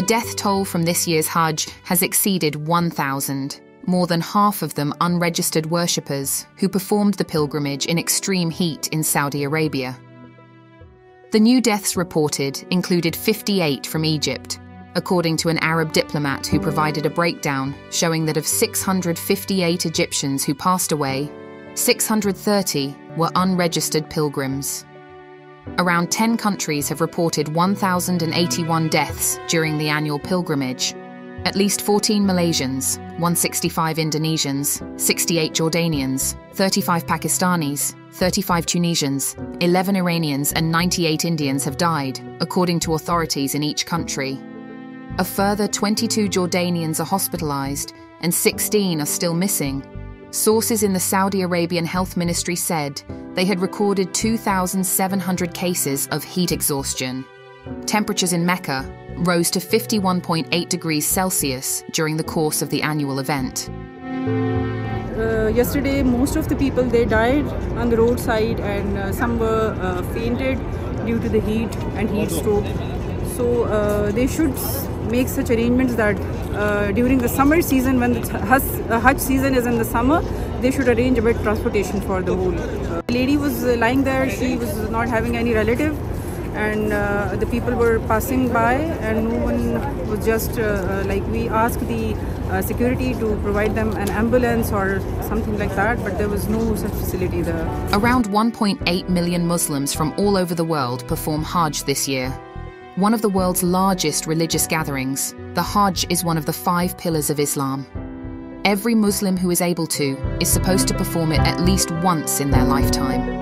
The death toll from this year's Hajj has exceeded 1,000, more than half of them unregistered worshippers who performed the pilgrimage in extreme heat in Saudi Arabia. The new deaths reported included 58 from Egypt, according to an Arab diplomat who provided a breakdown showing that of 658 Egyptians who passed away, 630 were unregistered pilgrims. Around 10 countries have reported 1,081 deaths during the annual pilgrimage. At least 14 Malaysians, 165 Indonesians, 68 Jordanians, 35 Pakistanis, 35 Tunisians, 11 Iranians, and 98 Indians have died, according to authorities in each country. A further 22 Jordanians are hospitalized, and 16 are still missing. Sources in the Saudi Arabian Health Ministry said they had recorded 2,700 cases of heat exhaustion. Temperatures in Mecca rose to 51.8 degrees Celsius during the course of the annual event. Uh, yesterday, most of the people they died on the roadside, and uh, some were uh, fainted due to the heat and heat stroke. So uh, they should make such arrangements that uh, during the summer season, when the uh, Hajj season is in the summer, they should arrange a bit transportation for the whole. Uh, the lady was uh, lying there; she was not having any relative, and uh, the people were passing by, and no one was just uh, uh, like we asked the uh, security to provide them an ambulance or something like that, but there was no such facility there. Around 1.8 million Muslims from all over the world perform Hajj this year. One of the world's largest religious gatherings, the Hajj is one of the five pillars of Islam. Every Muslim who is able to is supposed to perform it at least once in their lifetime.